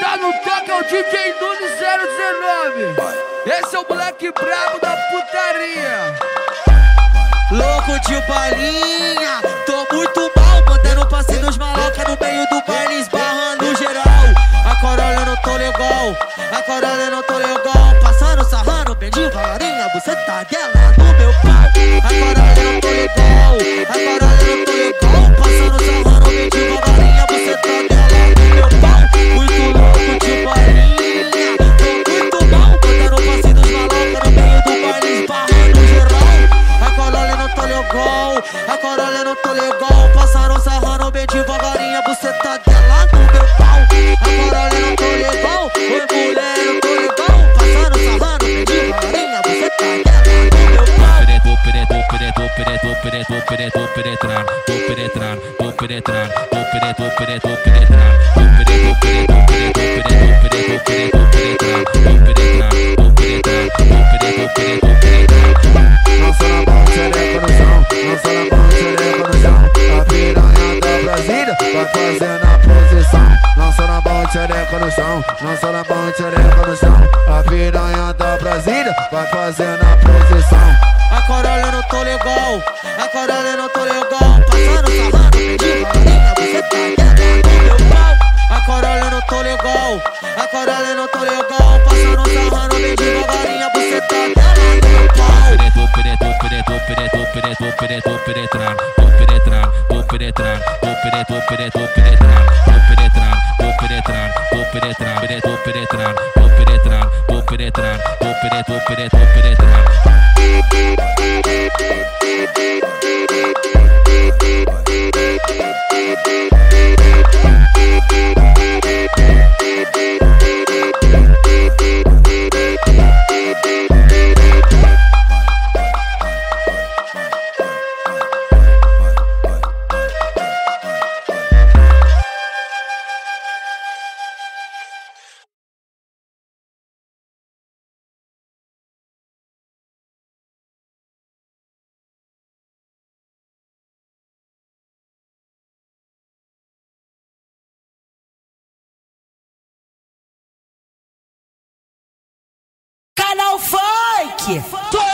tá no toque é o DJ Nunes 019. Esse é o moleque brabo da putaria. Louco de balinha, tô muito mal, mandando passe nos maloca no meio do baile, esbarrando geral. A Corolla não tô legal, a Corolla não tô legal. Passaram, sarrando bem devagarinho Você tá dela no meu pau Agora eu tô legal, oi mulher eu tô legal Passaram, sarrando bem devagarinho Você tá dela no meu pau Vou penetrar, vou penetrar, vou penetrar, vou penetrar, vou penetrar Vou penetrar, vou penetrar, vou penetrar, vou penetrar Vou penetrar, vou penetrar, vou penetrar, vou penetrar fazendo a posição. Não só na mão, xereca no chão. Não só na mão, xereca no chão. A piranha da Brasília vai fazendo a posição. A Corolla eu não tô legal, a Corolla eu não tô legal. Passando sarrando bem devagarinho, você tá dela no meu pau. A Corolla eu não tô legal, a Corolla eu não tô legal. Passando sarrando bem devagarinho, você tá dela no meu pau. Vou penetrar, vou penetrar, vou penetrar, vou penetrar, vou penetrar, vou penetrar, vou penetrar, vou penetrar, vou penetrar, vou penetrar, vou penetrar, vou penetrar, vou penetrar, vou penetrar, o funk.